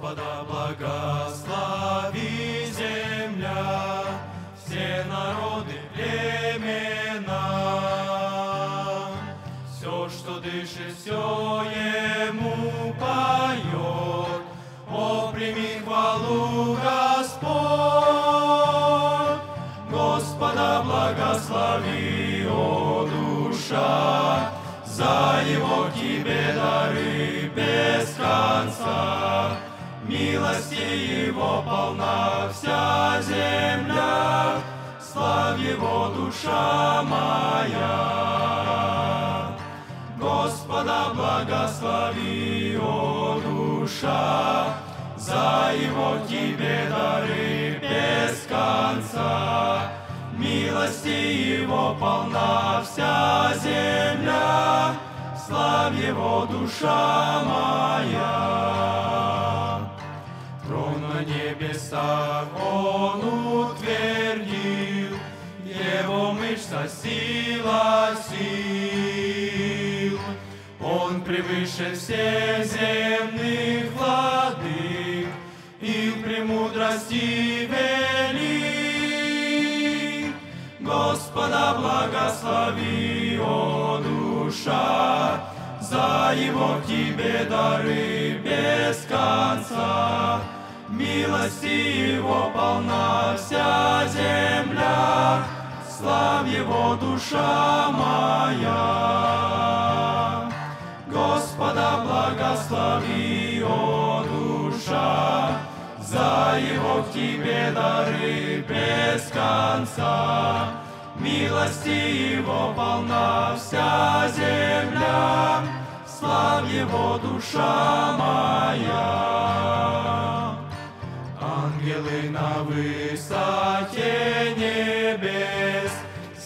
Господа благослови земля, все народы, племена. Все, что дышит, все ему поет. О, прими хвалу, Господь! Господа благослови, о душа, за его тебе дары без конца. Милости его полна вся земля, славь его душа моя. Господа благослови, о душа, за его тебе дары без конца. Милости его полна вся земля, славь его душа моя. Небесах он утвердил, его мышца сила сил. Он превыше всех земных владык и в премудрости велик. Господа благослови, о душа, за его к тебе дары без конца. Милости его полна вся земля, славь его душа моя. Господа благослови, о душа, за его к тебе дары без конца. Милости его полна вся земля, славь его душа моя. Ангелы на высоте небес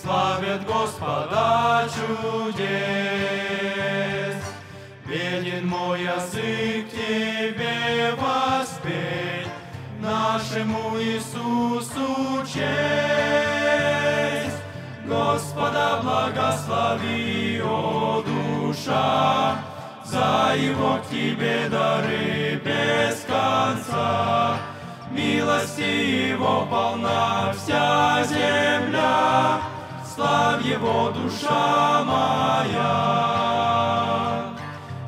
славят Господа чудес. Беден мой язык тебе воспеть, нашему Иисусу честь. Господа благослови, о душа, за его к тебе дары без конца. Милости его полна вся земля, славь его душа моя.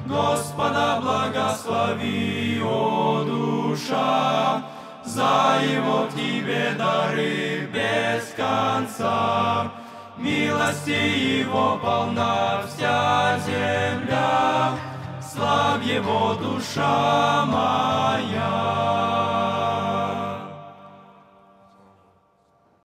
Господа благослови, о душа, за его к тебе дары без конца. Милости его полна вся земля, славь его душа моя.